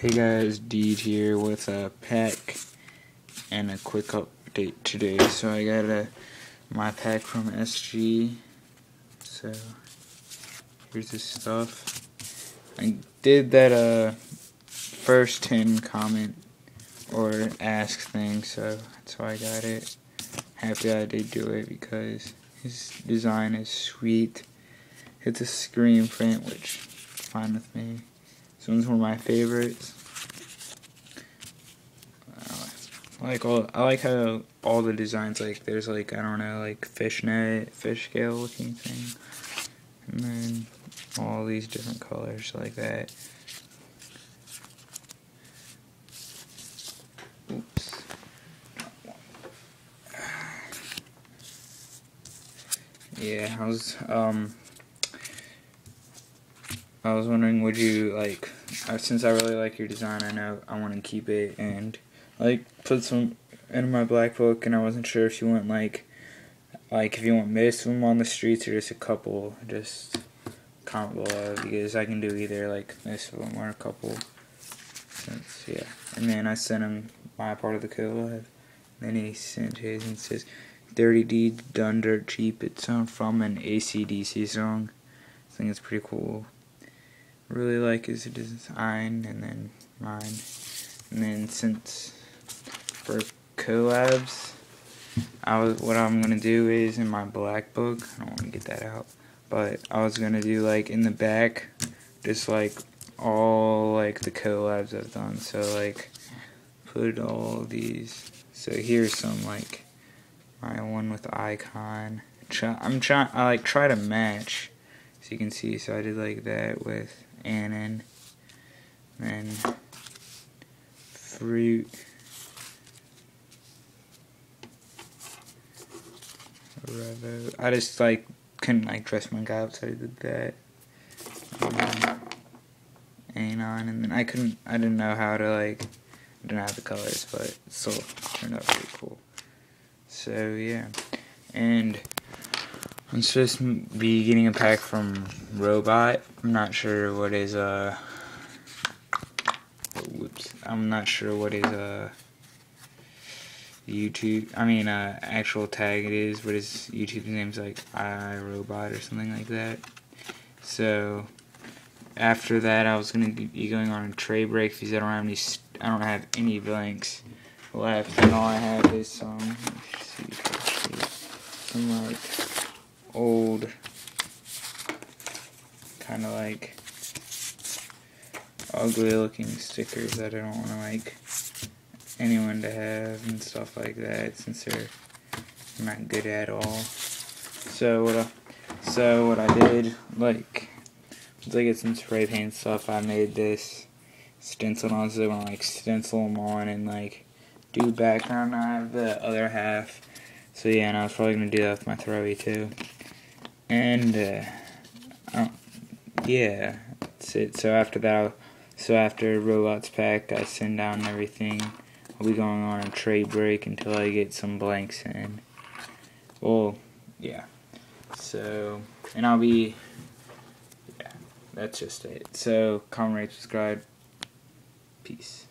Hey guys, Deed here with a pack and a quick update today. So I got a my pack from SG. So here's the stuff. I did that uh first 10 comment or ask thing, so that's why I got it. Happy I did do it because his design is sweet. It's a screen print, which fine with me. This one's one of my favorites. I like all I like how all the designs like there's like I don't know like fishnet fish scale looking thing. And then all these different colors like that. Oops. Yeah I was um I was wondering, would you like, since I really like your design, I know I want to keep it and like put some in my black book, and I wasn't sure if you want like, like if you want most of them on the streets or just a couple, just comment below because I can do either like most of them or a couple. Since yeah, and then I sent him my part of the collab. Then he sent his and says, "Dirty Deed done dirt cheap." It's from an AC/DC song. I think it's pretty cool really like his design and then mine. And then since for collabs, I was what I'm gonna do is in my black book. I don't want to get that out, but I was gonna do like in the back, just like all like the collabs I've done. So like put all these. So here's some like my one with icon. I'm trying. I like try to match, so you can see. So I did like that with Annan, then fruit, Revo. I just like couldn't like dress my guy up, so I did that. Um, Anon, and then I couldn't, I didn't know how to like, I didn't have the colors, but still turned out pretty cool. So yeah, and I'm supposed to be getting a pack from Robot. I'm not sure what his, uh, whoops, I'm not sure what is uh, YouTube, I mean, uh, actual tag it is, but his YouTube name's like iRobot or something like that. So, after that, I was gonna be going on a trade break because I don't have any, I don't have any blanks left, and all I have is some, some like old kind of like ugly looking stickers that I don't want to like anyone to have and stuff like that since they're not good at all. So what I so what I did like once I get some spray paint stuff I made this stencil on so I want to like stencil them on and like do background I have the other half so yeah and I was probably gonna do that with my throwy too and uh, oh, yeah, that's it. So after that, I'll, so after robots packed, I send down everything. I'll be going on a trade break until I get some blanks in. Well, yeah. So, and I'll be, yeah, that's just it. So, comment, rate, subscribe. Peace.